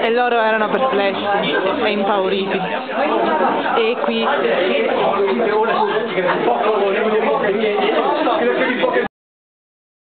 E loro erano perplessi e impauriti. E qui